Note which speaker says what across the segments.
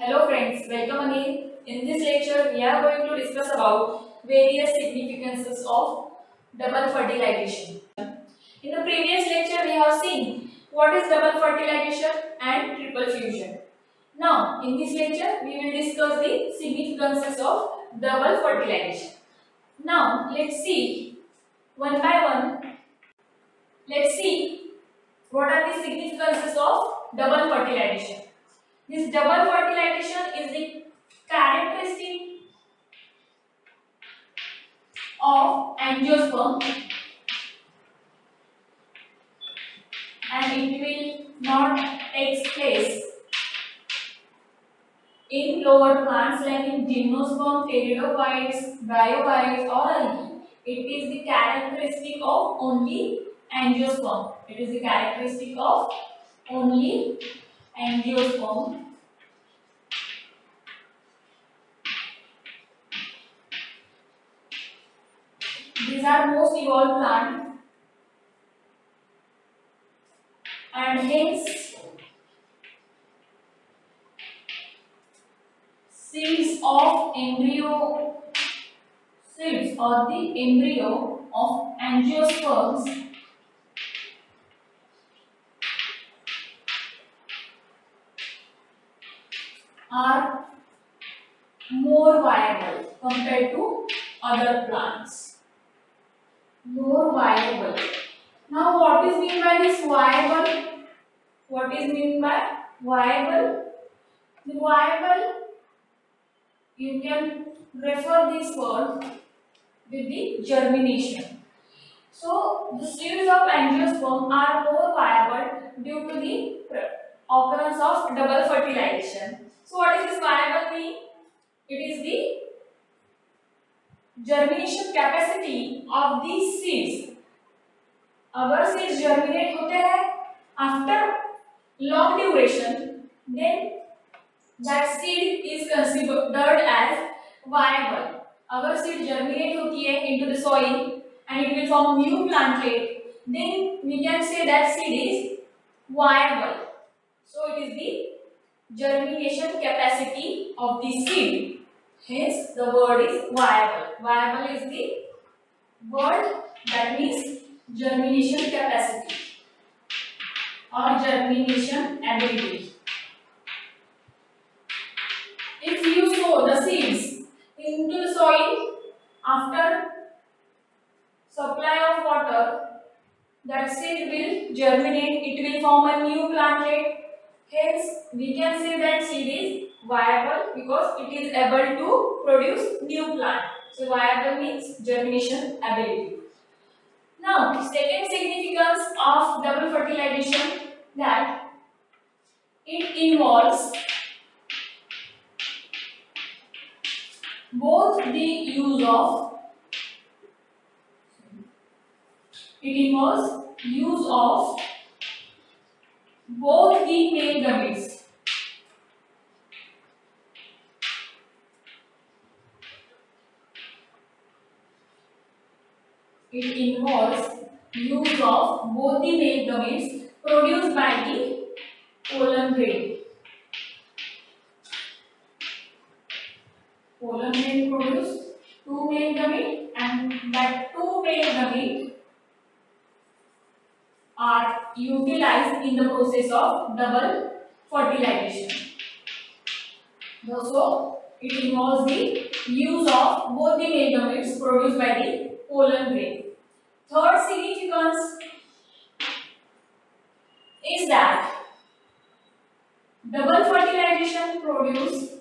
Speaker 1: Hello friends, welcome again. In this lecture, we are going to discuss about various significances of double fertilization. In the previous lecture, we have seen what is double fertilization and triple fusion. Now, in this lecture, we will discuss the significances of double fertilization. Now, let's see one by one. Let's see what are the significances of double fertilization. This double fertilization is the characteristic of angiosperm and it will not take place in lower plants like in gymnosperm, pteridophytes, bryophytes or algae. It is the characteristic of only angiosperm. It is the characteristic of only angiosperm. These are most evolved plant and hence seeds of embryo seeds or the embryo of angiosperms are more viable compared to other plants. More viable. Now, what is mean by this viable? What is mean by viable? The viable, you can refer this word with the germination. So, the seeds of angiosperm are more viable due to the occurrence of double fertilization. So, what is this viable mean? It is the germination capacity of these seeds. अगर seeds germinate होते हैं after long duration, then that seed is considered as viable. अगर seed germinate होती है into the soil and it will form new plantlet, then we can say that seed is viable. So it is the germination capacity of the seed. Hence the word is viable. Viable is the word that means germination capacity or germination ability. If you sow the seeds into the soil after supply of water, that seed will germinate, it will form a new plantlet. Hence, we can say that seed is viable because it is able to produce new plant. So, viable means germination ability. Now, second significance of double fertilization that it involves both the use of it involves use of both the male gametes it involves use of both the male gametes produced by the pollen grain pollen grain produce two male gamete and that two male gamete are utilized in the process of double fertilization. So, it involves the use of both the male gametes produced by the pollen grain. Third significance is that double fertilization produce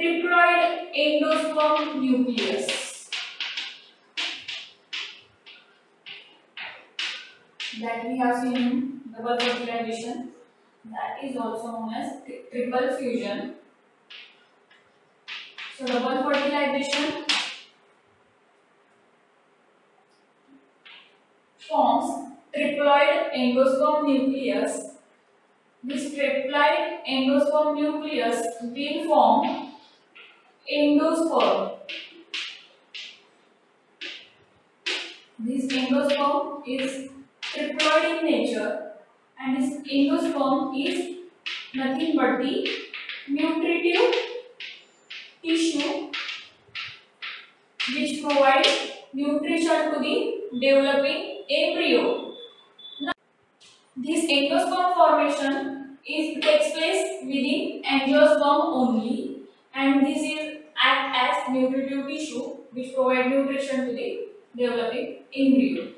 Speaker 1: triploid endosperm nucleus. That we have seen in double fertilization that is also known as tri- triple fusion. So double fertilization forms triploid endosperm nucleus. This triploid endosperm nucleus will form endosperm This endosperm is triploid in nature and this endosperm is nothing but the nutritive tissue which provides nutrition to the developing embryo. Now, this endosperm formation is takes place within angiosperm only and this is act as nutritive tissue which provide nutrition to the developing embryo.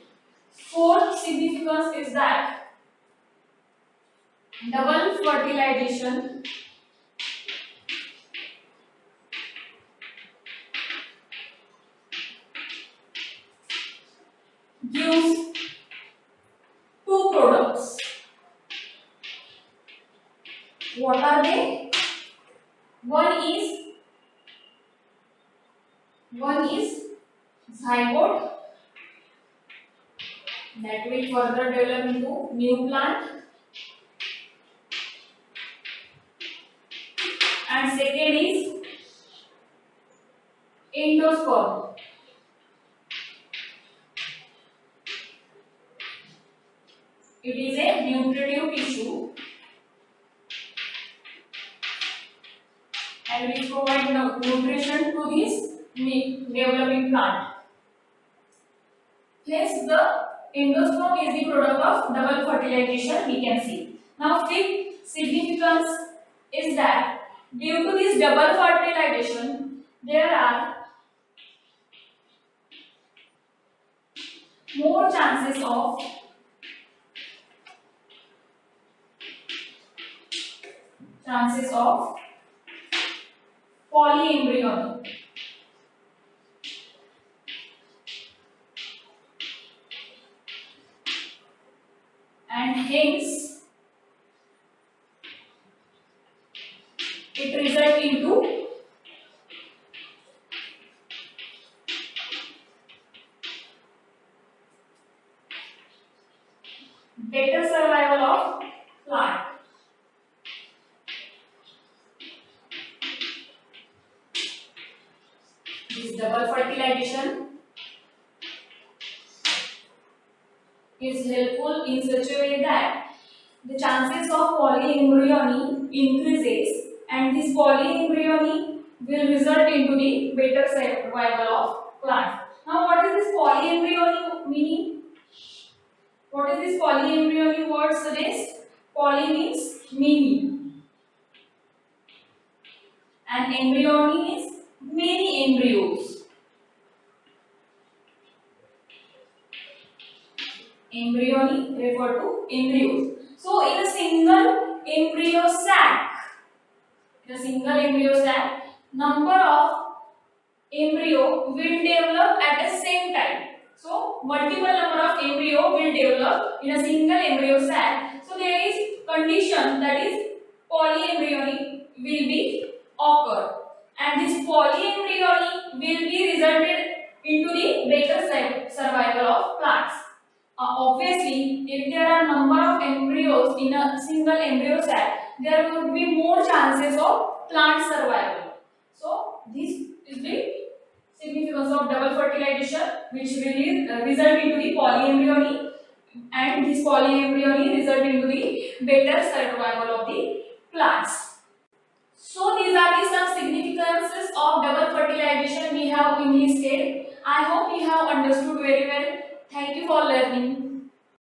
Speaker 1: Fourth significance is that double fertilization gives two products. What are they? One is one is zygote that will further develop into new plant and second is endosperm it is a nutritive tissue and will provide nu- nutrition to this developing plant Hence, the endosperm is the product of double fertilization we can see. Now, fifth significance is that due to this double fertilization, there are more chances of chances of polyembryony. Hence it result into better survival of plant. This double fertilization is in such a way that the chances of polyembryony increases and this polyembryony will result into the better survival of plant. Now what is this polyembryony meaning? What is this polyembryony word suggest? Poly means many and embryony is many embryos. Embryony refer to embryos. So in a single embryo sac, in a single embryo sac, number of embryo will develop at the same time. So multiple number of embryo will develop in a single embryo sac. So there is condition that is polyembryony will be occur and this polyembryony will be resulted into the better survival of plants. Uh, obviously, if there are number of embryos in a single embryo sac, there would be more chances of plant survival. So, this is the significance of double fertilization, which will uh, result into the polyembryony, and this polyembryony result into the better survival of the plants. So, these are the some significances of double fertilization we have in this enlisted. I hope you have understood very well. Thank you for learning.